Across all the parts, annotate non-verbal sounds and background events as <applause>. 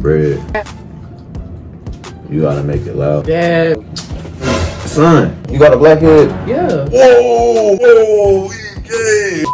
bread. You gotta make it loud. Dad. Son, you got a black head? Yeah. Whoa, whoa, EK.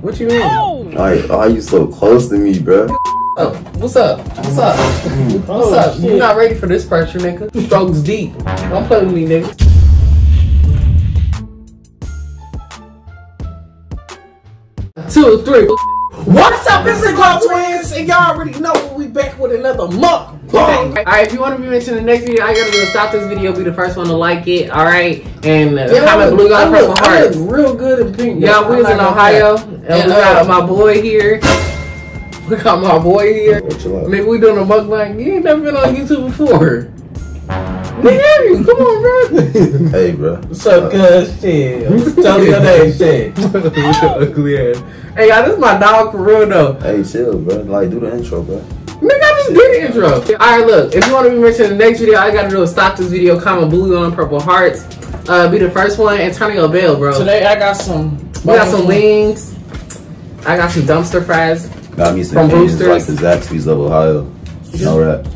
What you mean? Like, why you so close to me, bro? Oh, what's up? What's up? What's up? You not ready for this pressure, nigga. Strokes deep. Don't play with me, nigga. Two, three. What's up? It's y'all already know we back with another muck. Alright, if you want to be mentioned in the next video, I gotta do is stop this video, be the first one to like it, alright? And uh, Yeah, comment blue, got purple I hearts. look real good in pink. Yeah, we was in Ohio, and <laughs> we got my boy here. We got my boy here. Chill out. Nigga, we doing a mukbang. You ain't never been on YouTube before. Nigga, have you? Come on, bro. <laughs> Hey, bro. What's up, cuz? Shit. Tell me your name, shit. <laughs> Ugly ass. Hey, y'all, this is my dog for real though. Hey, chill, bro. Like, do the intro, bro. Nigga, I just did the intro. Alright, look, if you want to be mentioned in the next video, all you gotta do is stop this video, comment blue on purple hearts, uh, be the first one, and turn your bell, bro. Today I got some. we got some wings. I got some dumpster fries. Got me some From Cajuns Brewster's. like the Zaxby's of Ohio. No rap.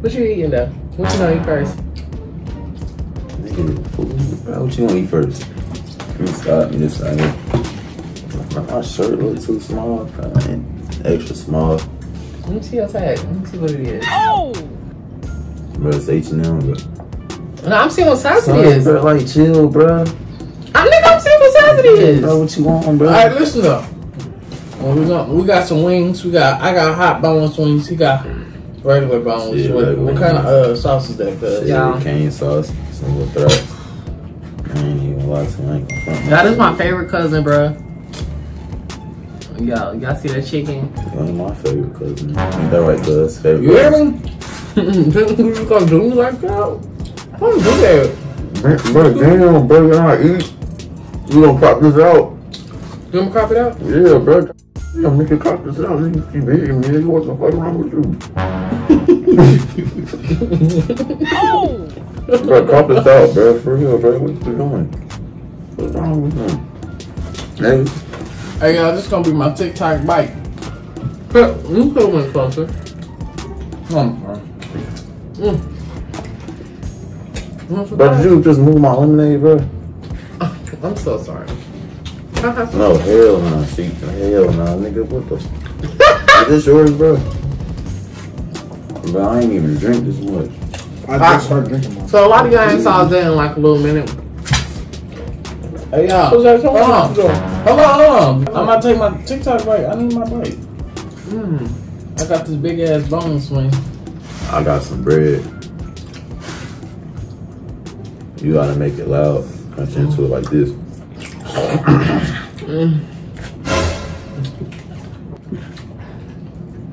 What you eating though? What you gonna eat first? Nigga, food, bro. What you gonna eat first? Let me stop me this side. Bro, My shirt look too small, bro. Ain't Extra small. Let me see your tag. Let me see what it is. Oh! Bro, it's H&M, bro. No, I'm seeing what size it Son, is. bro, like, chill, bro. I'm nigga, I'm seeing what size it is. Bro, what you want, bro? All right, listen though. Well, we got we got some wings. We got I got hot boneless wings. He got regular boneless. Yeah, what, regular what kind of uh, sauce is that? Cuz? Yeah. Yeah. Cane sauce, some little threats. I ain't even lie to you. I ain't gonna front. That is my favorite cousin, bro. Y'all, y'all see that chicken? One of my favorite cousins. Ain't that right, cuz? Favorite You hear cousin. me? <laughs> you gonna do me like that? How you do that? Bro, bro, damn, bro, you not eat. You gonna crop this out? You want me to crop it out? Yeah, bro. You gonna make it crop this out. You keep hitting me. nigga. What the fuck wrong with you? Bro, crop this out, bro. For real, bro. What you doing? What's wrong with you? Hey, Hey y'all, this gonna be my TikTok bite. Put, you put one closer. Come on, You want some bro, fries? did you just move my lemonade, bro? <laughs> I'm so sorry. Can I have some? <laughs> No, hell no. See, hell no, nigga. What the? Is this yours, bro? Bro, I ain't even drink this much. I just started drinking more. So a lot of y'all ain't saw that in like a little minute. Hey y'all, What's that? hold on, hold on, hold on. I'm about to take my TikTok bite. I need my bite. Mm. I got this big ass bone swing. I got some bread. You gotta make it loud. Crunch into it like this. <clears throat>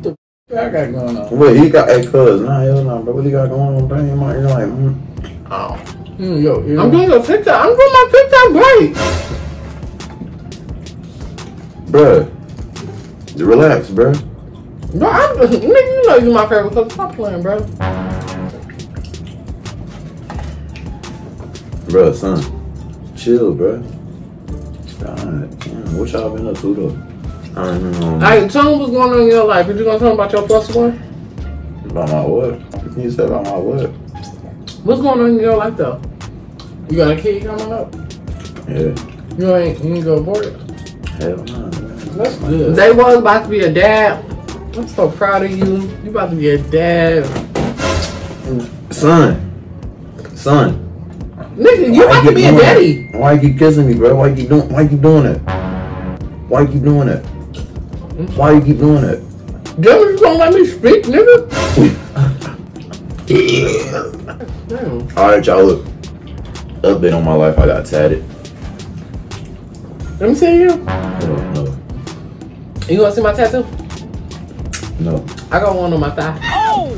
What the I got going on? Wait, he got a cuz. Nah, hell no, bro. What he got going on? Bring him out here like, mm. Oh. Mm, yo, yo. I'm doing a TikTok. I'm doing my TikTok break. Bruh. Relax, bruh. Bro, I'm, nigga, you know you're my favorite cousin. Stop playing, bro. Bruh, son. Chill, bruh. God damn. What y'all been up to, though? I don't know. Hey, tell me what's going on in your life. Are you gonna tell me about your plus one? About my what? What can you say about my what? What's going on in your life though? You got a kid coming up? Yeah. You ain't you ain't go abort it? Hell no. That's good. Zay was about to be a dad. I'm so proud of you. You about to be a dad. Son. Son. Nigga, you Why about to be a daddy. that? Why you keep kissing me, bro? Why you doing? Why you doing that? Why you keep doing it? Why you keep doing it? Damn, you gonna let me speak, nigga? All right, y'all. Look, update on my life. I got tatted. Let me see you. No, no, You wanna see my tattoo? no. I got one on my thigh. Oh!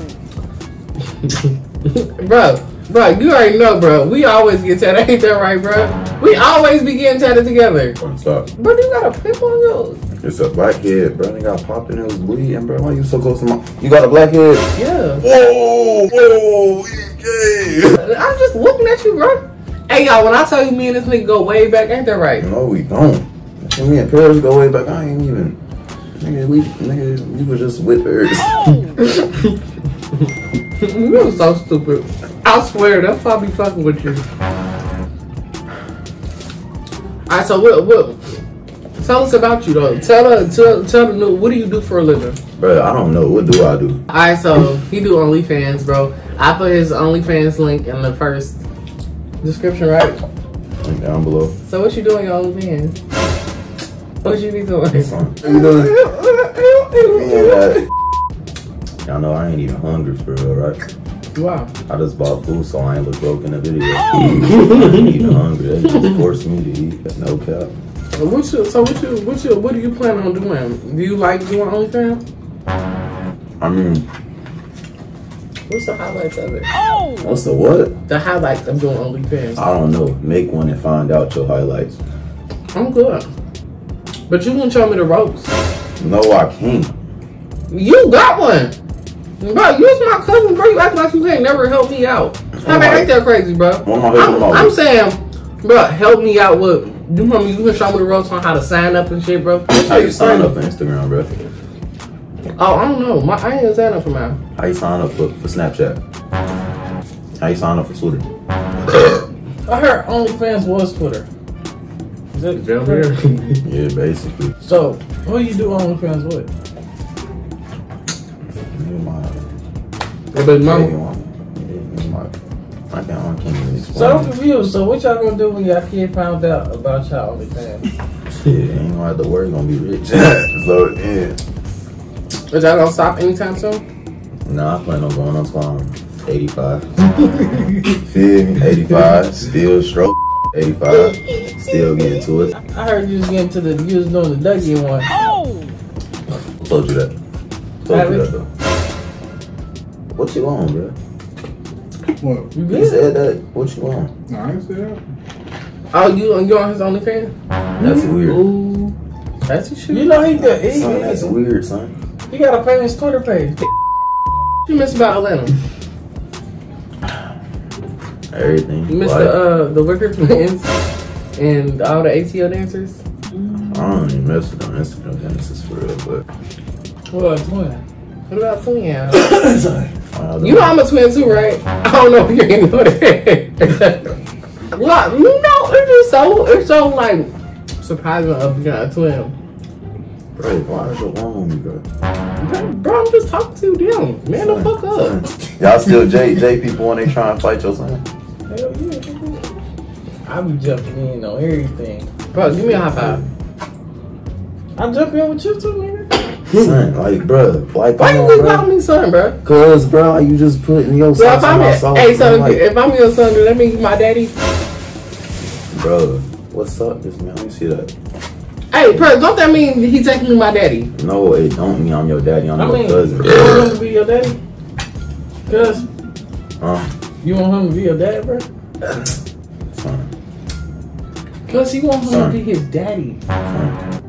<laughs> bro, bro, you already know, bro. We always get tatted. <laughs> Ain't that right, bro? We always be getting tatted together. Stop. Bro, you got a pimp on yours? It's a black head, bro. They got popped and it was bleeding, bro. Why you so close to my? You got a black head? Yeah. Whoa, whoa, EK. I'm just looking at you, bro. Hey, y'all, when I tell you me and this nigga go way back, ain't that right? No, we don't. Me and Paris go way back. I ain't even. Nigga, we, nigga, we were just with her. <laughs> you so stupid. I swear, that's why I be fucking with you. Alright, so what, what, tell us about you though. Tell us, tell, tell the new, what do you do for a living? bro, I don't know. What do I do? Alright, so he do OnlyFans, bro. I put his OnlyFans link in the first description, right? Link down below. So what you doing on OnlyFans? What you be doing? Son, What you doing? <laughs> Yeah, Y'all know I ain't even hungry for real, right? Wow. I just bought food so I ain't look broke in the video. Oh! <laughs> I ain't even hungry. They just forced me to eat. No cap. So What you, so what you, what you, what do you plan on doing? Do you like doing OnlyFans? I mean, What's the highlights of it? Oh! what's the what? The highlights of doing OnlyFans. I don't know. Make one and find out your highlights. I'm good. But you can show me the ropes. No, I can't. You got one. Bro, you's my cousin, bro. You act like you can't never help me out. I mean, ain't that crazy, bro? What am I helping I'm, I'm saying, bro, help me out with. You know me, you can show me the ropes on how to sign up and shit, bro. How you sign up for Instagram, bro? Oh, I don't know. My, I ain't sign up for mine. How you sign up for, for Snapchat? How you sign up for Twitter? I heard OnlyFans was Twitter. Is that Down here. <laughs> Yeah, basically. So, what who you do OnlyFans with? Me and my Your baby baby mama. mama. Yeah, me and my- I can't, I even explain. So I'm confused. So what y'all gonna do when y'all kid found out about y'all OnlyFans? <laughs> Shit, ain't gonna have to worry, gonna be rich. <laughs> so, yeah. Is that gonna stop anytime soon? Nah, I plan on going until I'm 85. <laughs> Feel me? 85, still stroke. 85, still getting to it. I heard you was getting to the you was doing the Dougie one. Oh. Told you that. Told Have you that though. What you on, bro? What? You You good? said that. What you on? No, I ain't say that. Oh, you you on his OnlyFans? That's weird. Ooh, that's your shit. You know he got he, Son, that's weird, son. he got a famous Twitter page. you miss about Atlanta? Everything. You miss Life. the uh the Wicker Twins and all the ATO dancers? I don't even mess with on Instagram dances for real, but What twin? What about twin? <coughs> I don't You know I'm a twin too, right? I don't know if you ain't know that. <laughs> well, you know, it's just so it's so like surprising of being a twin. bro, why is it wrong with me, bro? Bro, I'm just talking to them. Man, the fuck up. Son, Y'all still J J people when they try and fight your son? Hell yeah. I be jumping in on everything. Bro, give me a high five. I jump in with you too, nigga. Son, like, bro, like, Why you bro. calling me son, bro? Cause, bro, you just putting your So if I'm hey, so like, if I'm your son, let me my daddy? bro, what's up, this man? Let me see that. Hey, bro, don't that mean he technically my daddy? No, it don't mean I'm your daddy. I'm I your mean, cousin. you want him to be your daddy? Cause Huh? you want him to be your dad, bro? Son, Cause he want him Son. to be his daddy. son.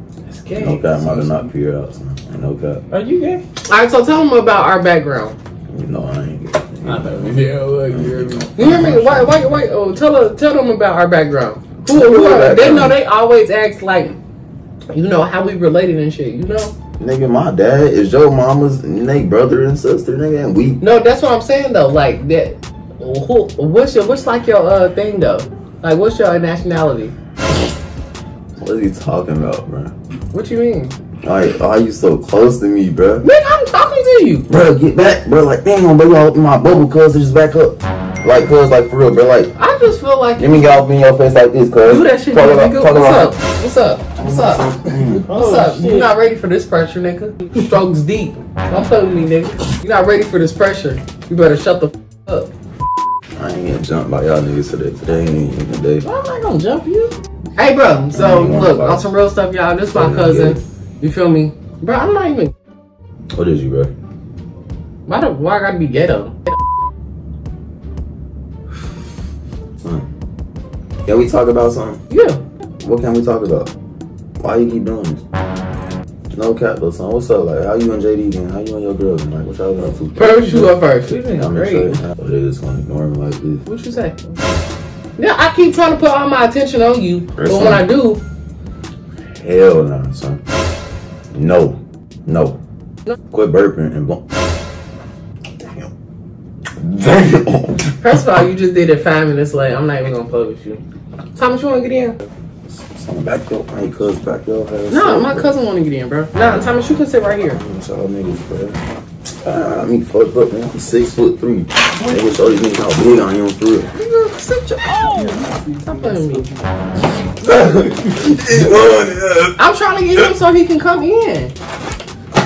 That's gay. No cap, might have not peer out, son. No cap. Are you gay? All right, so tell them about our background. You know I ain't. I know. Yeah, look, you hear me? You hear me? Wait, wait, wait. Oh, tell her, tell them about our background. Who, who are, they background? know they always ask like, you know, how we related and shit. You know? Nigga, my dad is your mama's nigga, brother and sister, nigga, and we. No, that's what I'm saying though. Like that. Who, what's your what's like your uh thing though? Like what's your nationality? What are you talking about, bro? What you mean? Like, why you so close to me, bro? Nigga, I'm talking to you. Bro, get back, bro. Like, damn, bro, you all up in my bubble, cuz, just back up. Like, cuz, like, for real, bro. Like, I just feel like let me get off in your face like this, cuz. do that shit, Talk about- nigga. talk What's about- up? What's up? What's up? What's Oh, up? shit. You're not ready for this pressure, nigga. Strokes deep. Don't play with me, nigga. You're not ready for this pressure. You better shut the f- up. I ain't gonna jump by y'all niggas today. Today ain't even the day. Why am I gonna jump you? Hey, bro. So I ain't gonna look on some real stuff, y'all. This is my cousin. You feel me, bro? I'm not even. What is you, bro? Why the why I gotta be ghetto? Son. Can we talk about something? Yeah. What can we talk about? Why you keep doing this? No cap though, son. What's up? Like, how you and JD again? How you and your girl? Like, what y'all up to? First, you go first. We've been I'm great. excited. They just gonna ignore me like this. What you say? Yeah, I keep trying to put all my attention on you, but First when. I do, Hell no, son. No. No. Quit burping and blow. Damn. Damn. First of all, you just did it five minutes late. I'm not even gonna play with you. Thomas, you wanna get in? Some back your hey, cuz back your ass. No, up, my cousin wanna get in, bro. Nah, Thomas, you can sit right here. That's all niggas, bro. Uh, I mean, fucked up, man. I'm six foot three. Niggas show these niggas how big I am for real. Nigga, sit your oh, stop playing with me. I'm trying to get him so he can come in.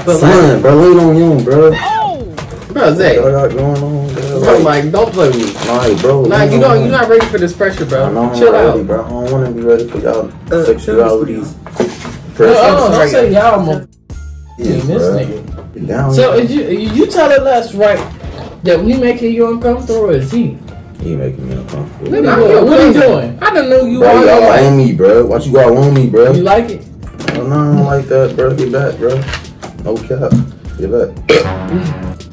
But like, Son, bro, lean on him, bro. Oh. bro, Zay, What I got going on, bro? bro, like, don't play with me. Nah, bro. Nah, you on don't. You're not ready for this pressure, I bro. know I'm Chill ready, out. bro. I don't want to be ready for y'all Uh, sexualities. Oh, Pressure. don't say y'all mo- Yes, this nigga. Get down So here. is you you tell it last right that we making you uncomfortable or is he? He making me uncomfortable. Nigga, What I'm you- your what you cousin. doing? I don't know you Bro, all you your all life. on me, bro. What you got on me, bro? You like it? Oh, no, I don't like that, bro. Get back, bro. No cap. Get back. <coughs>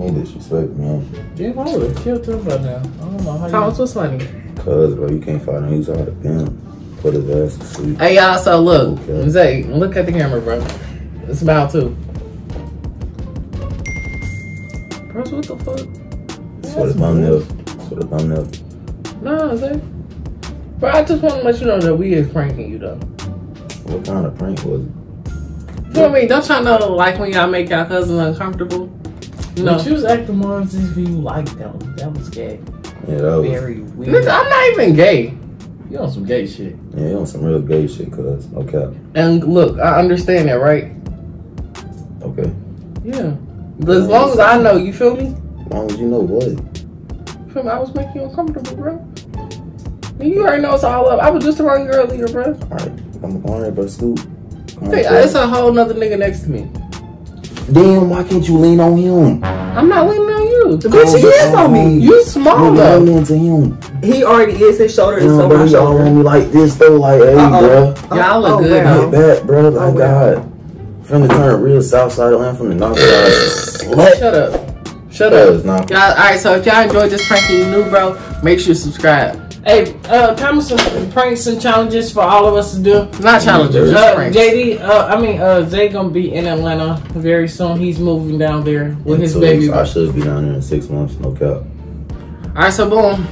No disrespect, man. Damn, I would have killed him by now. I don't know how you. Thomas, what's funny? Cuz, bro, you can't find him. He's out of pimp. Put his ass to sleep. Hey y'all, so look, Okay. Zay, look at the camera, bro. It's about to. Bro, what the fuck? That's for the thumbnail. That's for the thumbnail. Nah, Zay. Bro, I just want to let you know that we is pranking you though. What kind of prank was it? You know what I mean? Don't y'all know like when y'all make y'all cousins uncomfortable? You know, But you was acting more as if you liked them. That was gay. Yeah, that was. Very weird. nigga, I'm not even gay. You on some gay shit. Yeah, you on some real gay shit, cuz. Okay. And look, I understand that, right? Okay. Yeah. But as long as I know, you feel me? As long as you know what. You feel me? I was making you uncomfortable, bro. You already know it's all up. I was just around you earlier, bro. Alright. I'm alright, bro. Scoop. Come on, Hey, it's a whole nother nigga next to me. Damn, why can't you lean on him? I'm not leaning on you. The bitch he is on me. You small You though. lean into him. He already is. His shoulder is Damn, so bro, my he all on me like this, though. Like, hey, Uh-oh. bro. Y'all look Oh, good wow. Get back, oh, bro. Like, Oh, wow. God. From the turn real south side of land from the north side. Slut. Shut up. Shut That up. is not. Y'all, alright, so if y'all enjoyed this prank and you new, bro, make sure you subscribe. Hey, uh, comment some pranks and challenges for all of us to do. Not challenges, Uh. JD, uh, I mean, uh, Zay gonna be in Atlanta very soon. He's moving down there with his So, baby. I should be down there in six months. No cap. Alright, so boom.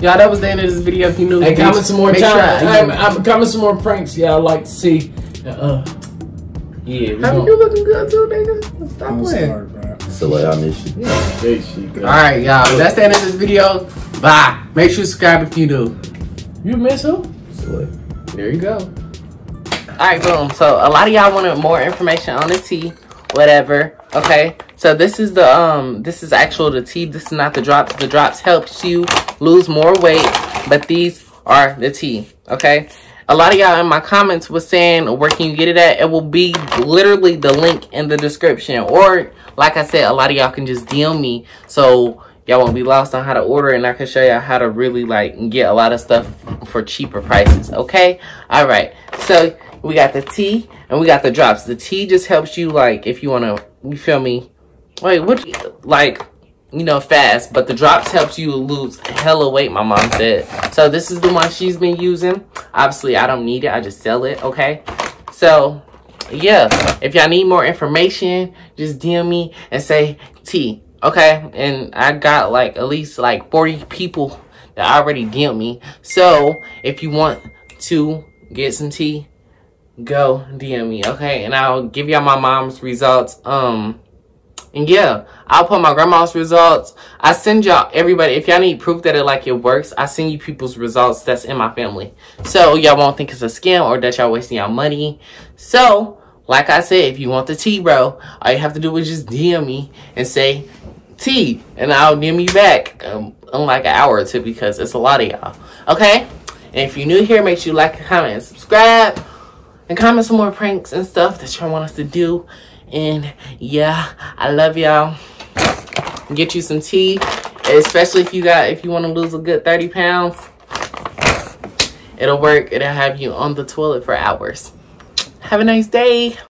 Y'all, that was the end of this video. If you new, Hey, comment some more make sure challenges. I- I'm, I'm comment some more pranks y'all like to see. Uh, yeah, we Hey, gonna, you looking good too, nigga. Stop I'm playing. sorry, bro. So, like, I miss you. yeah, great shit, girl. Alright, y'all. That's the end of this video. Bye. Make sure you subscribe if you do. You miss who? So, There you go. Alright, boom. So a lot of y'all wanted more information on the tea, whatever. Okay. So this is the um this is actual the tea. This is not the drops. The drops helps you lose more weight, but these are the tea. Okay. A lot of y'all in my comments was saying where can you get it at? It will be literally the link in the description. Or like I said, a lot of y'all can just DM me. So y'all won't be lost on how to order and I can show y'all how to really like get a lot of stuff for cheaper prices. Okay. All right. So we got the tea and we got the drops. The tea just helps you like if you want to, you feel me? Wait, what? Like, you know, fast. But the drops helps you lose hella weight, my mom said. So this is the one she's been using. Obviously, I don't need it. I just sell it, okay? So, yeah. If y'all need more information, just DM me and say T, okay? And I got like at least like 40 people that already DM me. So, if you want to get some tea, go DM me, okay? And I'll give y'all my mom's results. Um, and yeah, I'll put my grandma's results. I send y'all everybody. If y'all need proof that it like it works, I send you people's results that's in my family. So y'all won't think it's a scam or that y'all wasting y'all money. So, like I said, if you want the tea, bro, all you have to do is just DM me and say tea, and I'll DM you back um, in like an hour or two because it's a lot of y'all. Okay? And if you're new here, make sure you like, comment, and subscribe and comment some more pranks and stuff that y'all want us to do. And yeah, I love y'all. Get you some tea, especially if you got if you want to lose a good 30 pounds. It'll work. It'll have you on the toilet for hours. Have a nice day.